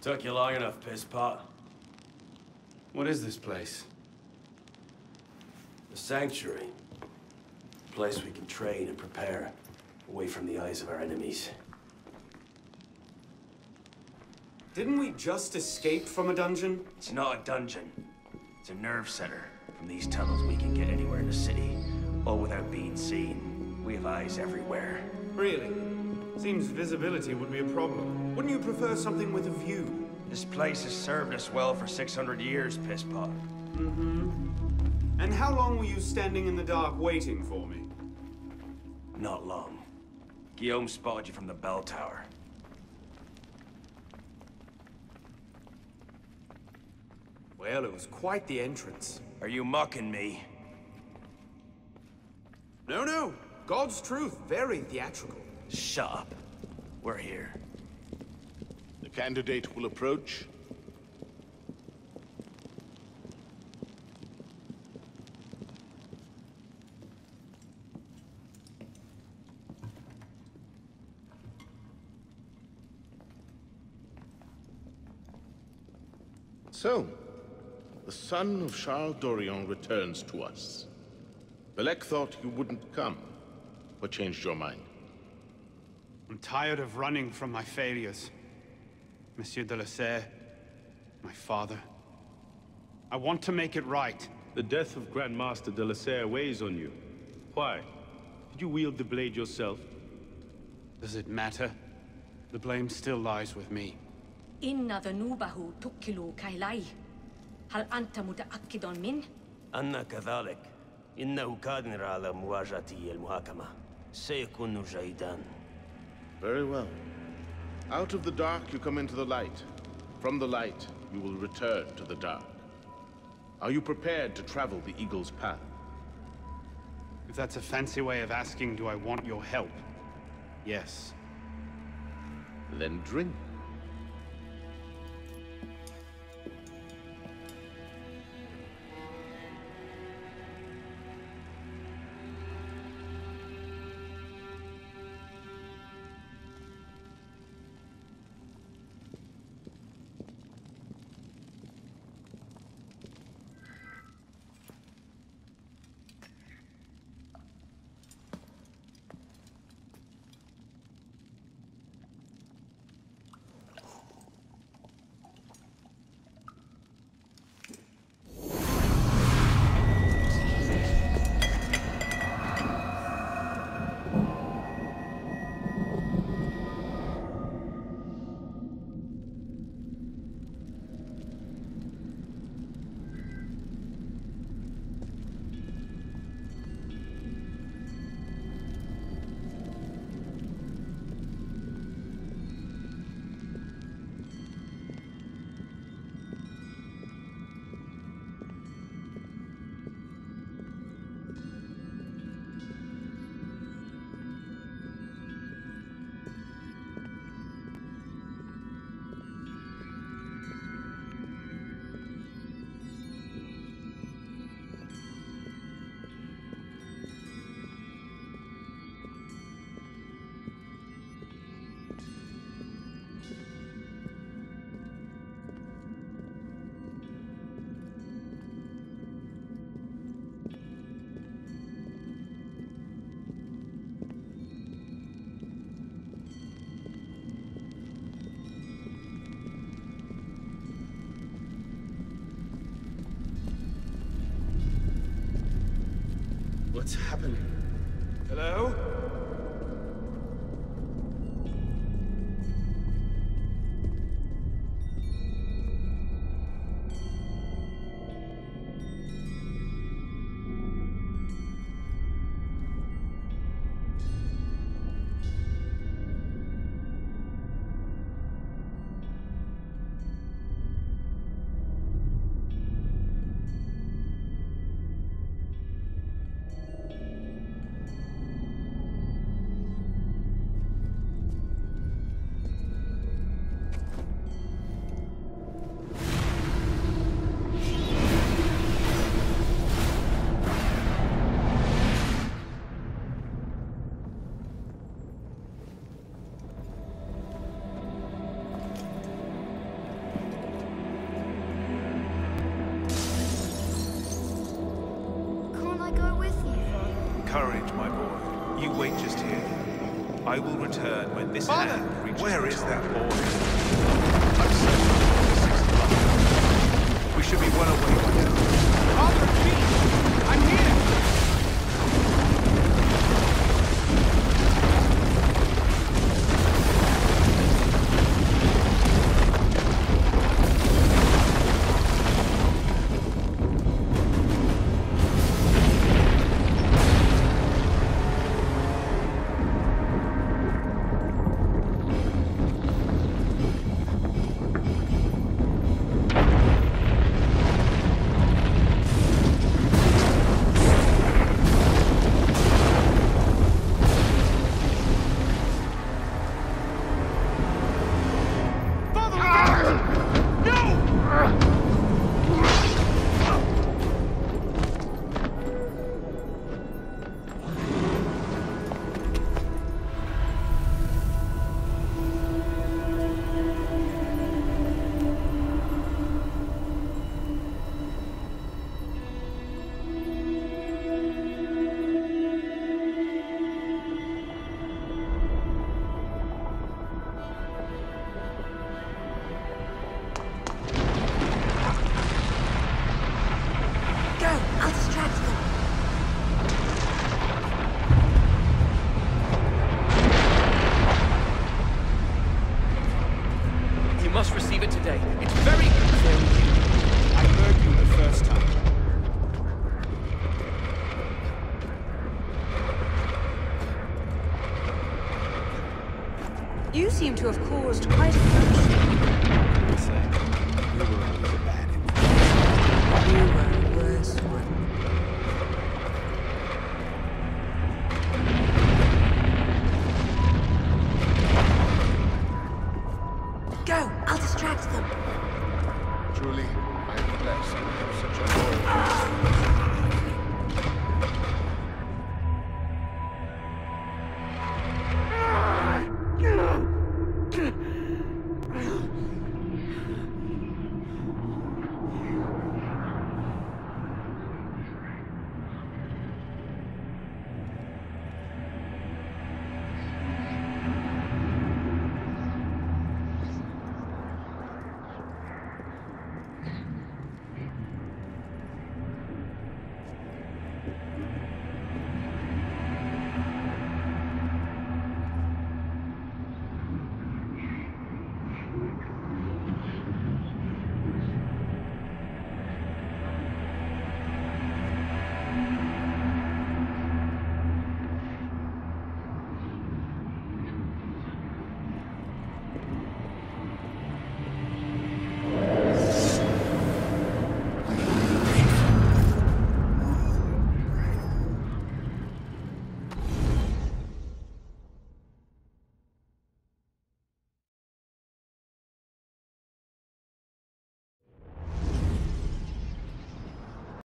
Took you long enough, pisspot. What is this place? The Sanctuary. A place we can train and prepare, away from the eyes of our enemies. Didn't we just escape from a dungeon? It's not a dungeon. It's a nerve center. From these tunnels, we can get anywhere in the city, all without being seen. We have eyes everywhere. Really? Seems visibility would be a problem. Wouldn't you prefer something with a view? This place has served us well for 600 years, pisspot. Mm-hmm. And how long were you standing in the dark waiting for me? Not long. Guillaume spotted you from the bell tower. Well, it was quite the entrance. Are you mocking me? No, no. God's truth. Very theatrical. Shut up. We're here. The candidate will approach. So, the son of Charles Dorian returns to us. Bellec thought you wouldn't come. What changed your mind? I'm tired of running from my failures. Monsieur de la Serre, my father. I want to make it right. The death of Grandmaster de la Serre weighs on you. Why? Did you wield the blade yourself? Does it matter? The blame still lies with me. إن ذنوبه تكل كيلي هل أنت متأكد من؟ أنا كذلك إنه قادر على مواجهة المحاكمة سيكون جيدا Very well. Out of the dark you come into the light. From the light you will return to the dark. Are you prepared to travel the Eagle's path? If that's a fancy way of asking, do I want your help? Yes. Then drink. What's happening? Hello? Courage, my boy. You wait just here. I will return when this Father! hand reaches Where is that boy? I'm certain the last. We should be well away by now. Seem to have caused quite a